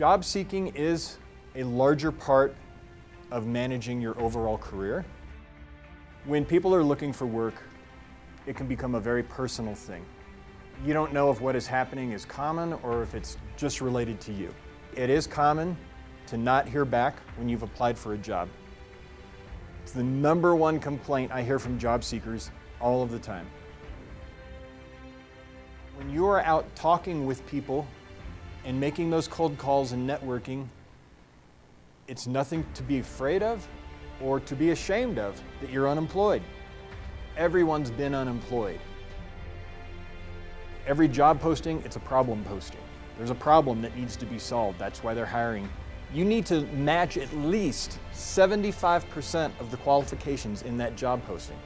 Job seeking is a larger part of managing your overall career. When people are looking for work, it can become a very personal thing. You don't know if what is happening is common or if it's just related to you. It is common to not hear back when you've applied for a job. It's the number one complaint I hear from job seekers all of the time. When you are out talking with people and making those cold calls and networking, it's nothing to be afraid of or to be ashamed of that you're unemployed. Everyone's been unemployed. Every job posting, it's a problem posting. There's a problem that needs to be solved. That's why they're hiring. You need to match at least 75% of the qualifications in that job posting.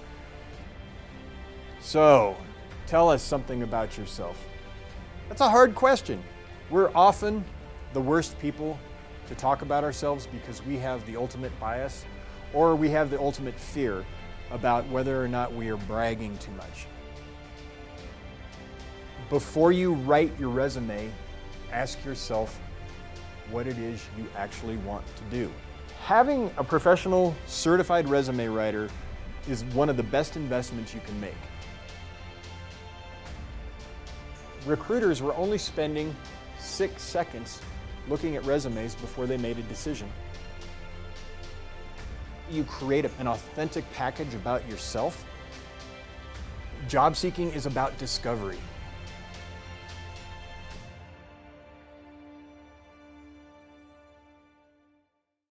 So, tell us something about yourself. That's a hard question. We're often the worst people to talk about ourselves because we have the ultimate bias or we have the ultimate fear about whether or not we are bragging too much. Before you write your resume, ask yourself what it is you actually want to do. Having a professional certified resume writer is one of the best investments you can make. Recruiters were only spending six seconds looking at resumes before they made a decision. You create an authentic package about yourself. Job seeking is about discovery.